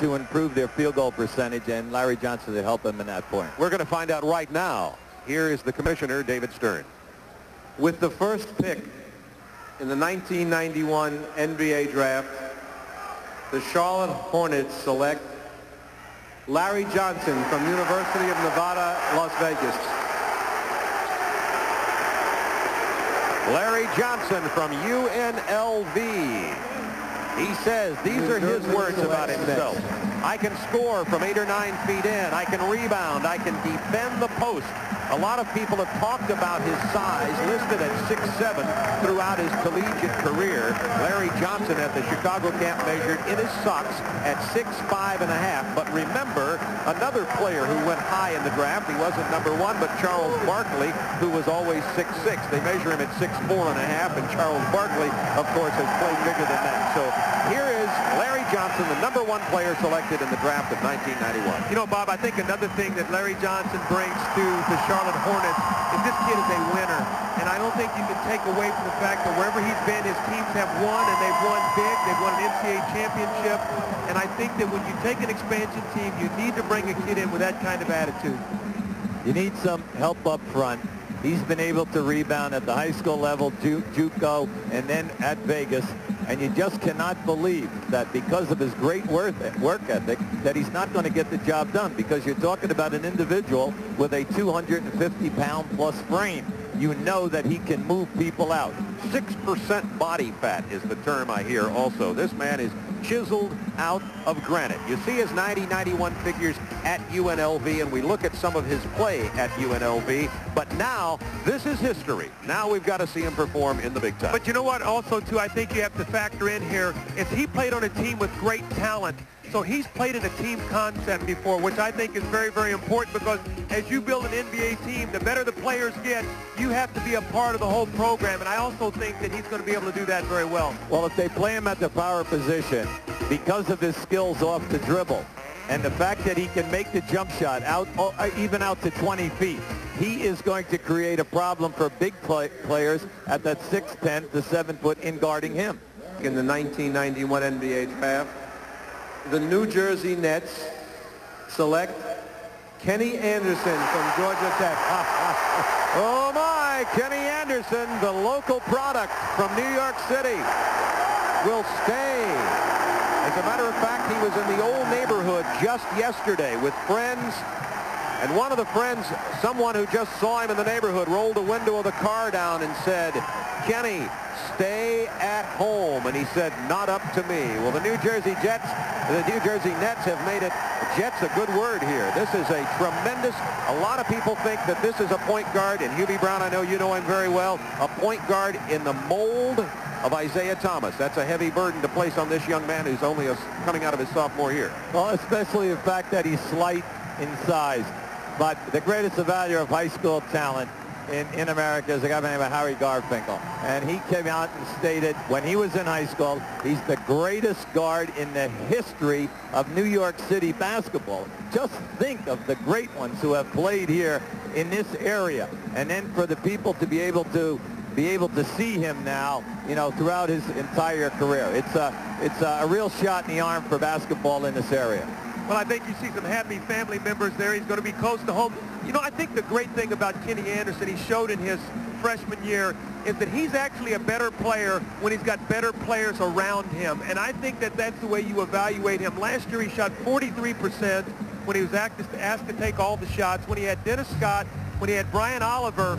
to improve their field goal percentage, and Larry Johnson to help them in that point. We're going to find out right now. Here is the commissioner, David Stern. With the first pick in the 1991 NBA draft, the Charlotte Hornets select Larry Johnson from University of Nevada, Las Vegas. Larry Johnson from UNLV. He says these are his words about himself. I can score from eight or nine feet in. I can rebound. I can defend the post. A lot of people have talked about his size, listed at 6'7", throughout his collegiate career. Larry Johnson at the Chicago camp measured in his socks at 6'5 and a half. But remember, another player who went high in the draft, he wasn't number one, but Charles Barkley, who was always 6'6". They measure him at 6'4 and a half, and Charles Barkley, of course, has played bigger than that. So here Johnson, the number one player selected in the draft of 1991. You know, Bob, I think another thing that Larry Johnson brings to the Charlotte Hornets is this kid is a winner. And I don't think you can take away from the fact that wherever he's been, his teams have won, and they've won big. They've won an NCAA championship. And I think that when you take an expansion team, you need to bring a kid in with that kind of attitude. You need some help up front. He's been able to rebound at the high school level, Ju JUCO, and then at Vegas. And you just cannot believe that because of his great work, ethic, that he's not going to get the job done because you're talking about an individual with a 250-pound plus frame. You know that he can move people out. 6% body fat is the term I hear also. This man is chiseled out of granite. You see his 90-91 figures at UNLV, and we look at some of his play at UNLV. But now, this is history. Now we've got to see him perform in the big time. But you know what? Also, too, I think you have to factor in here is he played on a team with great talent. So he's played in a team concept before, which I think is very, very important because as you build an NBA team, the better the players get, you have to be a part of the whole program. And I also think that he's going to be able to do that very well. Well, if they play him at the power position, because of his skills off the dribble, and the fact that he can make the jump shot out, uh, even out to 20 feet, he is going to create a problem for big play players at that 6'10 to 7 foot in guarding him. In the 1991 NBA draft, the New Jersey Nets select Kenny Anderson from Georgia Tech. oh my, Kenny Anderson, the local product from New York City, will stay. As a matter of fact, he was in the old neighborhood just yesterday with friends and one of the friends, someone who just saw him in the neighborhood, rolled the window of the car down and said, Kenny, stay at home. And he said, not up to me. Well, the New Jersey Jets, the New Jersey Nets have made it, Jets a good word here. This is a tremendous, a lot of people think that this is a point guard, and Hubie Brown, I know you know him very well, a point guard in the mold of Isiah Thomas. That's a heavy burden to place on this young man who's only a, coming out of his sophomore year. Well, especially the fact that he's slight in size. But the greatest value of high school talent in, in America is a guy named Harry Garfinkel. And he came out and stated when he was in high school, he's the greatest guard in the history of New York City basketball. Just think of the great ones who have played here in this area. And then for the people to be able to be able to see him now, you know, throughout his entire career. It's a, it's a real shot in the arm for basketball in this area. Well, I think you see some happy family members there. He's going to be close to home. You know, I think the great thing about Kenny Anderson, he showed in his freshman year, is that he's actually a better player when he's got better players around him. And I think that that's the way you evaluate him. Last year he shot 43% when he was asked to take all the shots. When he had Dennis Scott, when he had Brian Oliver,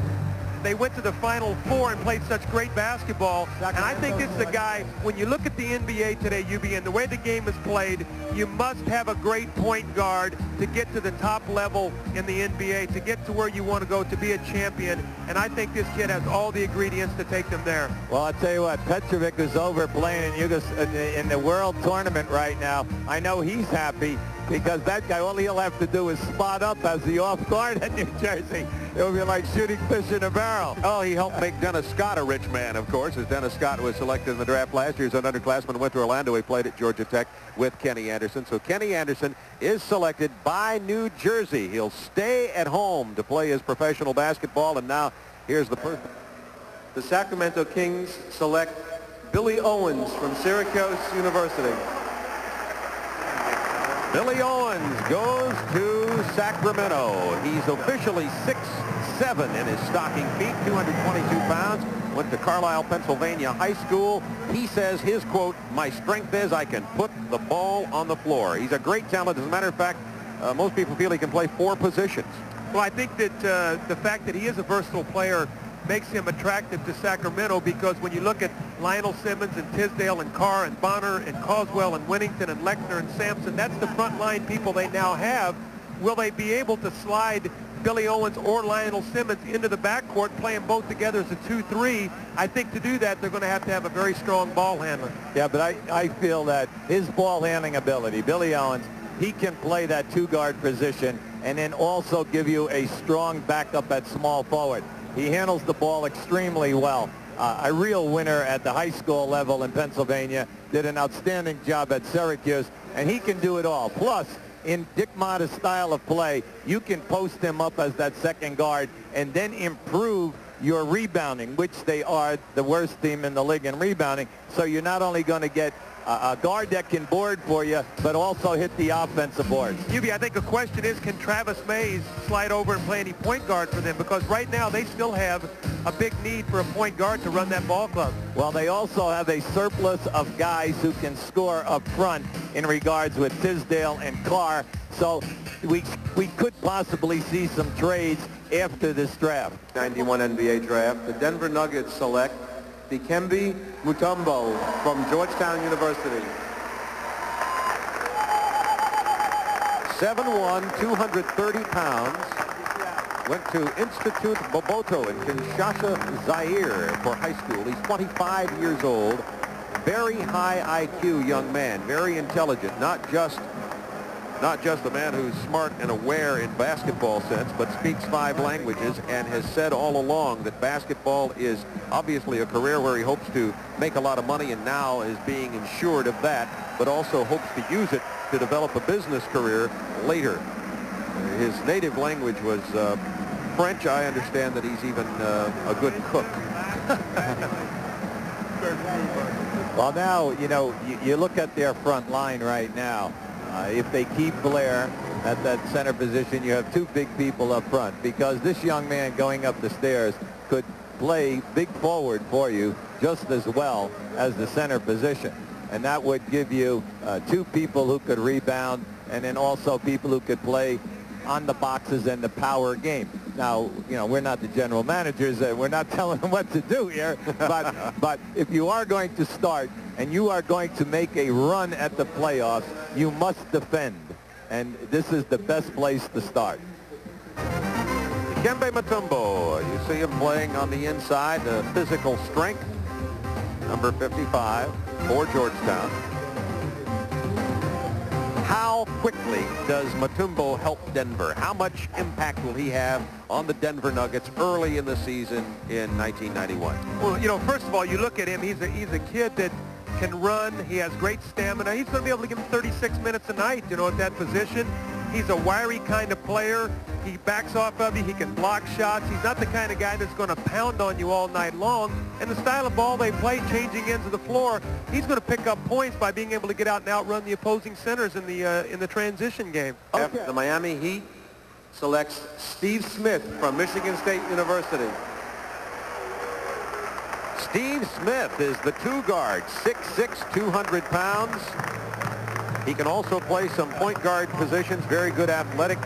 they went to the Final Four and played such great basketball. And I think this is a guy, when you look at the NBA today, UBN, the way the game is played, you must have a great point guard to get to the top level in the NBA, to get to where you want to go, to be a champion. And I think this kid has all the ingredients to take them there. Well, I'll tell you what, Petrovic is over playing in, Yugos in the World Tournament right now. I know he's happy because that guy, all he'll have to do is spot up as the off guard at New Jersey. It'll be like shooting fish in a barrel. Oh, he helped make Dennis Scott a rich man, of course, as Dennis Scott was selected in the draft last year as an underclassman, went to Orlando. He played at Georgia Tech with Kenny Anderson. So Kenny Anderson is selected by New Jersey. He'll stay at home to play his professional basketball, and now here's the person. The Sacramento Kings select Billy Owens from Syracuse University. Billy Owens goes to Sacramento. He's officially 6'7 in his stocking feet, 222 pounds. Went to Carlisle, Pennsylvania high school. He says his quote, my strength is I can put the ball on the floor. He's a great talent. As a matter of fact, uh, most people feel he can play four positions. Well, I think that uh, the fact that he is a versatile player makes him attractive to Sacramento because when you look at Lionel Simmons and Tisdale and Carr and Bonner and Causwell and Wennington and Leckner and Sampson, that's the front line people they now have. Will they be able to slide Billy Owens or Lionel Simmons into the backcourt, playing both together as a 2-3? I think to do that, they're going to have to have a very strong ball handler. Yeah, but I, I feel that his ball handling ability, Billy Owens, he can play that two-guard position and then also give you a strong backup at small forward. He handles the ball extremely well. Uh, a real winner at the high school level in Pennsylvania, did an outstanding job at Syracuse, and he can do it all. Plus, in Dick Motta's style of play, you can post him up as that second guard and then improve your rebounding, which they are the worst team in the league in rebounding. So you're not only going to get a guard that can board for you, but also hit the offensive board. Hubie, I think the question is, can Travis Mays slide over and play any point guard for them? Because right now they still have a big need for a point guard to run that ball club. Well, they also have a surplus of guys who can score up front in regards with Tisdale and Carr. So we, we could possibly see some trades after this draft. 91 NBA draft. The Denver Nuggets select Dikembe Mutombo from Georgetown University. 7'1", 230 pounds. Went to Institute Boboto in Kinshasa, Zaire for high school. He's 25 years old. Very high IQ young man, very intelligent, not just not just a man who's smart and aware in basketball sense, but speaks five languages and has said all along that basketball is obviously a career where he hopes to make a lot of money and now is being insured of that, but also hopes to use it to develop a business career later. His native language was uh, French. I understand that he's even uh, a good cook. well, now, you know, you, you look at their front line right now. Uh, if they keep Blair at that center position, you have two big people up front because this young man going up the stairs could play big forward for you just as well as the center position. And that would give you uh, two people who could rebound and then also people who could play on the boxes and the power game. Now, you know, we're not the general managers. and we're not telling them what to do here. But, but if you are going to start and you are going to make a run at the playoffs, you must defend. And this is the best place to start. Kembe Mutombo, you see him playing on the inside, the physical strength, number 55 for Georgetown. How quickly does Mutombo help Denver? How much impact will he have on the Denver Nuggets early in the season in 1991? Well, you know, first of all, you look at him, he's a, he's a kid that can run. He has great stamina. He's going to be able to give him 36 minutes a night, you know, at that position. He's a wiry kind of player. He backs off of you. He can block shots. He's not the kind of guy that's going to pound on you all night long. And the style of ball they play, changing ends of the floor, he's going to pick up points by being able to get out and outrun the opposing centers in the uh, in the transition game. Okay. The Miami Heat selects Steve Smith from Michigan State University. Steve Smith is the two guard, 6'6", 200 pounds. He can also play some point guard positions, very good athletic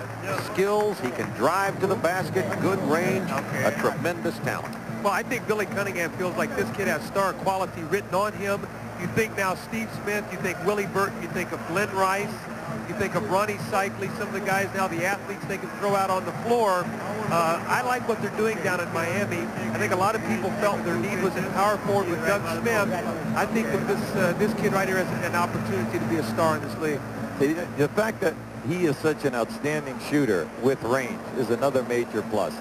skills. He can drive to the basket, good range, a tremendous talent. Well, I think Billy Cunningham feels like this kid has star quality written on him. You think now Steve Smith, you think Willie Burton, you think of Glen Rice, you think of Rony Seikaly, some of the guys now, the athletes they can throw out on the floor. Uh, I like what they're doing down in Miami. I think a lot of people felt their need was in power forward with Doug Smith. I think that this uh, this kid right here has an opportunity to be a star in this league. The fact that he is such an outstanding shooter with range is another major plus.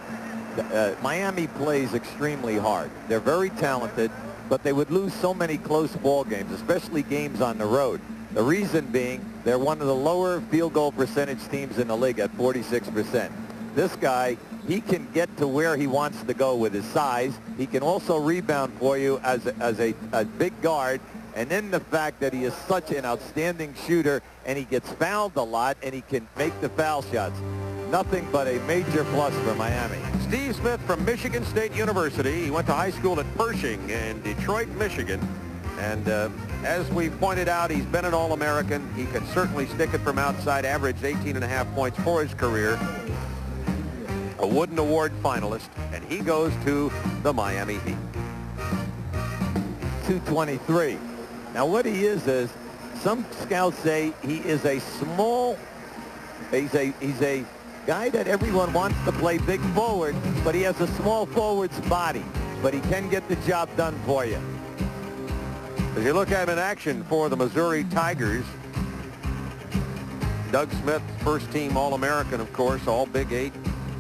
Uh, Miami plays extremely hard. They're very talented, but they would lose so many close ball games, especially games on the road. The reason being they're one of the lower field goal percentage teams in the league at 46%. This guy, he can get to where he wants to go with his size. He can also rebound for you as a, as a, a big guard, And then the fact that he is such an outstanding shooter and he gets fouled a lot and he can make the foul shots. Nothing but a major plus for Miami. Steve Smith from Michigan State University. He went to high school at Pershing in Detroit, Michigan. And uh, as we pointed out, he's been an All-American. He can certainly stick it from outside, averaged 18 and a half points for his career. A Wooden Award finalist, and he goes to the Miami Heat. 223. Now what he is is, some scouts say he is a small, he's a, he's a guy that everyone wants to play big forward, but he has a small forward's body. But he can get the job done for you. As you look at him in action for the Missouri Tigers, Doug Smith, first team All-American, of course, all Big Eight,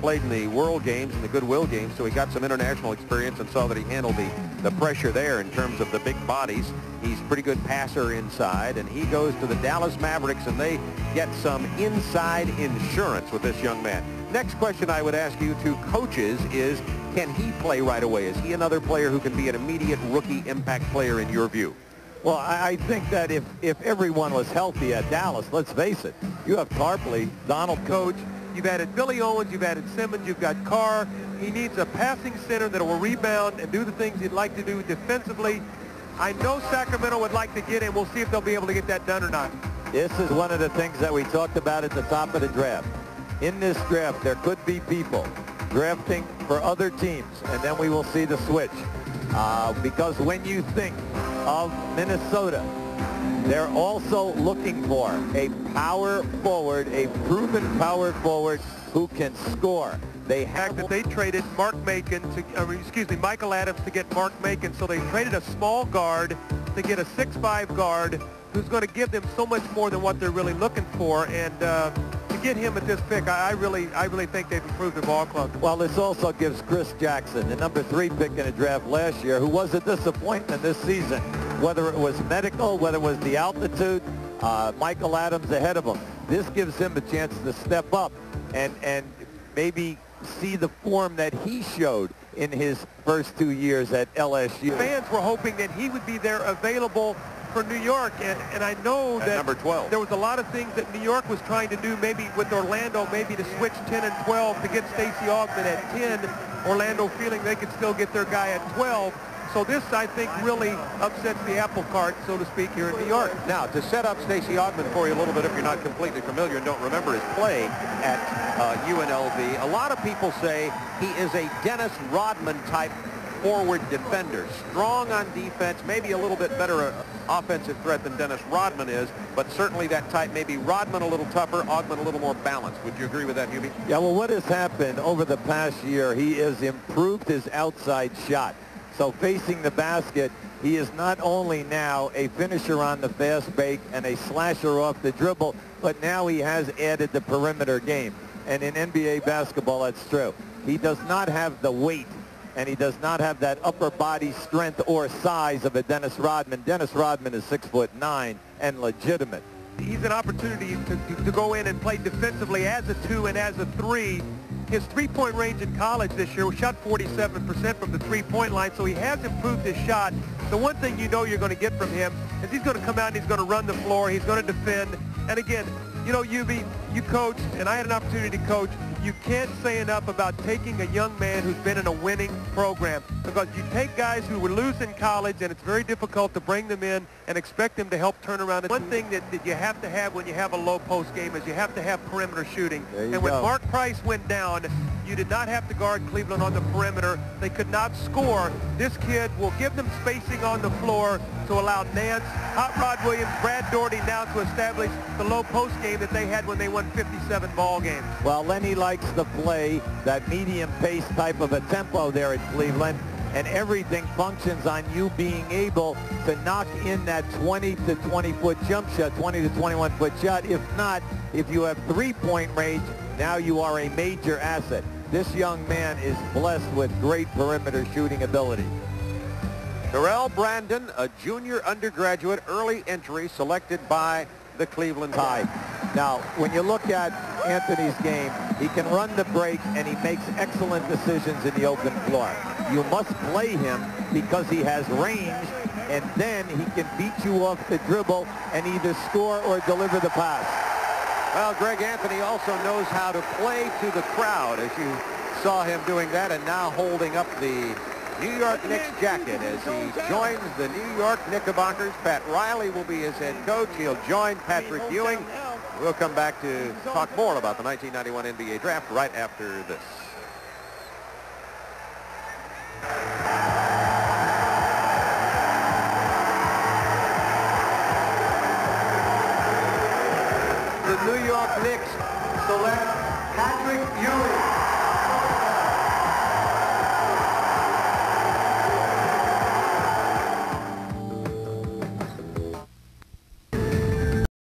played in the World Games and the Goodwill Games, so he got some international experience and saw that he handled the, the pressure there in terms of the big bodies. He's a pretty good passer inside, and he goes to the Dallas Mavericks, and they get some inside insurance with this young man. Next question I would ask you to coaches is, can he play right away? Is he another player who can be an immediate rookie impact player in your view? Well, I think that if, if everyone was healthy at Dallas, let's face it, you have Tarpley, Donald Coach, you've added Billy Owens, you've added Simmons, you've got Carr. He needs a passing center that will rebound and do the things he'd like to do defensively. I know Sacramento would like to get him. We'll see if they'll be able to get that done or not. This is one of the things that we talked about at the top of the draft. In this draft, there could be people drafting for other teams, and then we will see the switch. Uh, because when you think of Minnesota, they're also looking for a power forward, a proven power forward who can score. They have that they traded Mark Macon to, uh, excuse me, Michael Adams to get Mark Macon. So they traded a small guard to get a 6'5 guard who's going to give them so much more than what they're really looking for. And uh, to get him at this pick, I, I, really, I really think they've improved the ball club. Well, this also gives Chris Jackson, the number three pick in the draft last year, who was a disappointment this season, whether it was medical, whether it was the altitude, uh, Michael Adams ahead of him. This gives him a chance to step up and, and maybe see the form that he showed in his first two years at LSU. Fans were hoping that he would be there available for New York, and, and I know at that number 12. there was a lot of things that New York was trying to do, maybe with Orlando, maybe to switch 10 and 12 to get Stacey Augmon at 10. Orlando feeling they could still get their guy at 12. So this, I think, really upsets the apple cart, so to speak, here in New York. Now, to set up Stacey Augmon for you a little bit, if you're not completely familiar and don't remember his play at uh, UNLV, a lot of people say he is a Dennis Rodman type forward defender. Strong on defense, maybe a little bit better uh, offensive threat than Dennis Rodman is, but certainly that type, maybe Rodman a little tougher, Augmon a little more balanced. Would you agree with that, Hubie? Yeah, well, what has happened over the past year, he has improved his outside shot. So facing the basket, he is not only now a finisher on the fast break and a slasher off the dribble, but now he has added the perimeter game. And in NBA basketball, that's true. He does not have the weight and he does not have that upper body strength or size of a Dennis Rodman. Dennis Rodman is six foot nine and legitimate. He's an opportunity to, to go in and play defensively as a two and as a three his three-point range in college this year shot 47% from the three-point line, so he has improved his shot. The one thing you know you're going to get from him is he's going to come out and he's going to run the floor, he's going to defend. And again, you know, Hubie, you coach, and I had an opportunity to coach you can't say enough about taking a young man who's been in a winning program because you take guys who were loose in college and it's very difficult to bring them in and expect them to help turn around. One thing that, that you have to have when you have a low post game is you have to have perimeter shooting. And when. Mark Price went down, you did not have to guard Cleveland on the perimeter. They could not score. This kid will give them spacing on the floor to allow Nance, Hot Rod Williams, Brad Daugherty now to establish the low post game that they had when they won 57 ball games. Well, Lenny likes to play that medium pace type of a tempo there at Cleveland and everything functions on you being able to knock in that 20 to 20 foot jump shot, 20 to 21 foot shot. If not, if you have three-point range, now you are a major asset. This young man is blessed with great perimeter shooting ability. Terrell Brandon, a junior undergraduate, early entry selected by the Cleveland High. Now, when you look at Anthony's game, he can run the break and he makes excellent decisions in the open floor. You must play him because he has range and then he can beat you off the dribble and either score or deliver the pass. Well, Greg Anthony also knows how to play to the crowd, as you saw him doing that, and now holding up the New York Knicks jacket as he joins the New York Knickerbockers. Pat Riley will be his head coach. He'll join Patrick Ewing. We'll come back to talk more about the 1991 NBA Draft right after this.